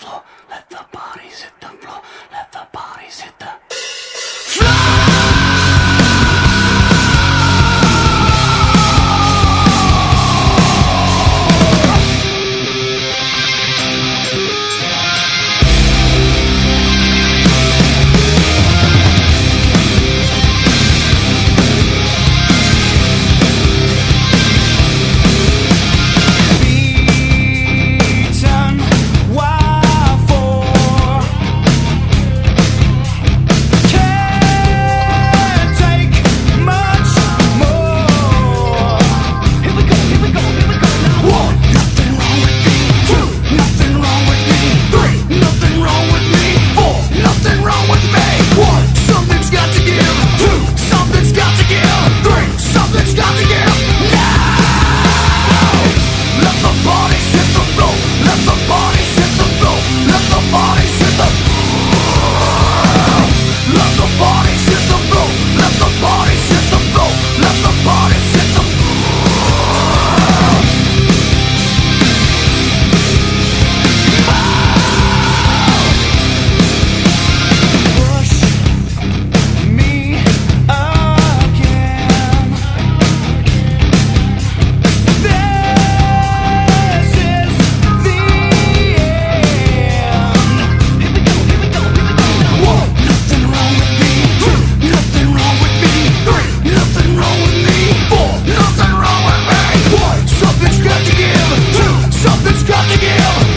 floor. Let the bodies hit the that's got to give.